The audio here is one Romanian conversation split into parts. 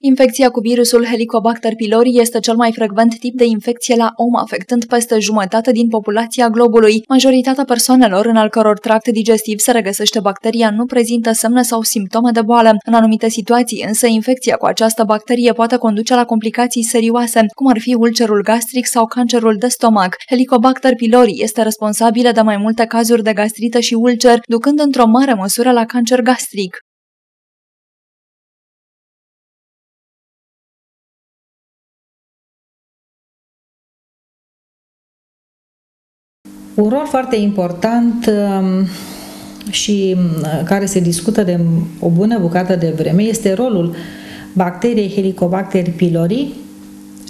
Infecția cu virusul Helicobacter pylori este cel mai frecvent tip de infecție la om, afectând peste jumătate din populația globului. Majoritatea persoanelor în al căror tract digestiv se regăsește bacteria nu prezintă semne sau simptome de boală. În anumite situații, însă, infecția cu această bacterie poate conduce la complicații serioase, cum ar fi ulcerul gastric sau cancerul de stomac. Helicobacter pylori este responsabilă de mai multe cazuri de gastrită și ulcer, ducând într-o mare măsură la cancer gastric. Un rol foarte important um, și um, care se discută de o bună bucată de vreme este rolul bacteriei Helicobacter pylori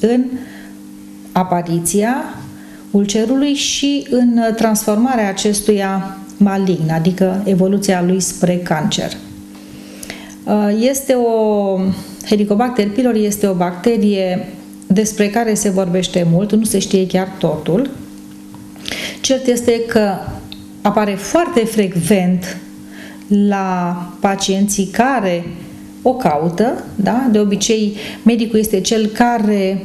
în apariția ulcerului și în transformarea acestuia malign, adică evoluția lui spre cancer. Uh, este o Helicobacter pylori este o bacterie despre care se vorbește mult, nu se știe chiar totul, Cert este că apare foarte frecvent la pacienții care o caută, da? De obicei, medicul este cel care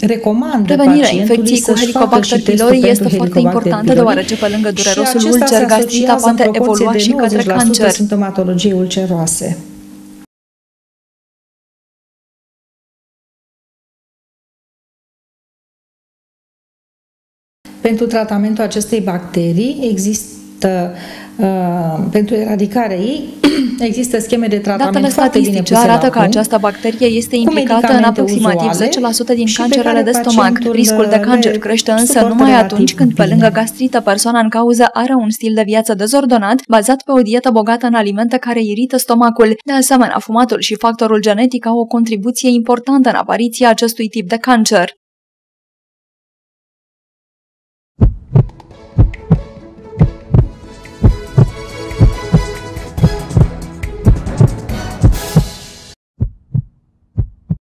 recomandă Prevenirea infecției cu Helicobacter pylori este foarte importantă, deoarece pe lângă durerosul ulcer, gastrita poate evolua și către cancer. simptomatologie ulceroase. Pentru tratamentul acestei bacterii există Uh, pentru eradicarea ei există scheme de tratament Datele foarte bine puse arată că această bacterie este implicată în aproximativ 10% din cancerele de stomac. Riscul de cancer crește însă numai atunci când pe lângă gastrită persoana în cauză are un stil de viață dezordonat bazat pe o dietă bogată în alimente care irită stomacul. De asemenea, fumatul și factorul genetic au o contribuție importantă în apariția acestui tip de cancer.